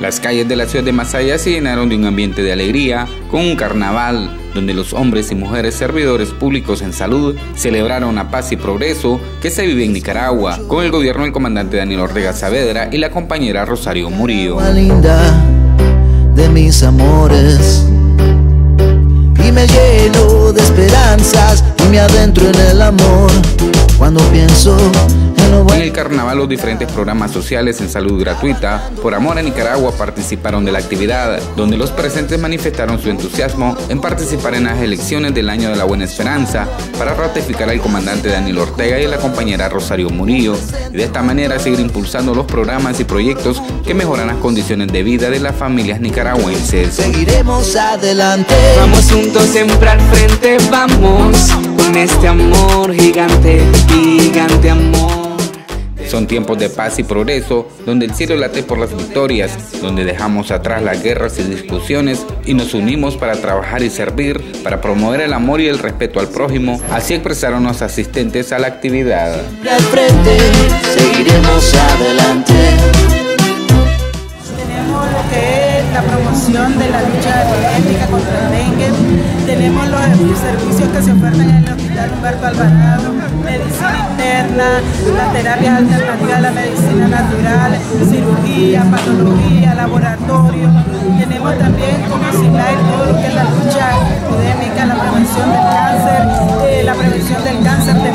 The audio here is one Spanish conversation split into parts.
Las calles de la ciudad de Masaya se llenaron de un ambiente de alegría, con un carnaval donde los hombres y mujeres servidores públicos en salud celebraron la paz y progreso que se vive en Nicaragua, con el gobierno del comandante Daniel Ortega Saavedra y la compañera Rosario Murillo. linda de mis amores y me lleno de esperanzas y me adentro en el amor cuando pienso carnaval los diferentes programas sociales en salud gratuita por amor a Nicaragua participaron de la actividad, donde los presentes manifestaron su entusiasmo en participar en las elecciones del año de la Buena Esperanza para ratificar al comandante Daniel Ortega y a la compañera Rosario Murillo, y de esta manera seguir impulsando los programas y proyectos que mejoran las condiciones de vida de las familias nicaragüenses. Seguiremos adelante. Vamos juntos siempre al frente, vamos con este amor gigante, gigante amor. Son tiempos de paz y progreso, donde el cielo late por las victorias, donde dejamos atrás las guerras y discusiones y nos unimos para trabajar y servir, para promover el amor y el respeto al prójimo. Así expresaron los asistentes a la actividad. Al frente, seguiremos adelante. Tenemos lo que es la promoción de la lucha étnica contra el dengue. Tenemos los servicios que se ofertan en el Hospital Humberto Alvarado, medicina las terapias alternativas la medicina natural, cirugía, patología, laboratorio. Tenemos también como SINAI todo lo que es la lucha epidémica, la prevención del cáncer, eh, la prevención del cáncer de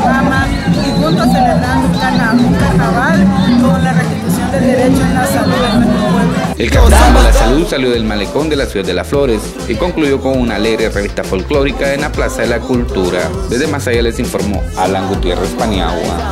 El carnaval de la salud salió del malecón de la ciudad de Las Flores y concluyó con una alegre revista folclórica en la Plaza de la Cultura. Desde Masaya les informó Alan Gutiérrez Paniagua.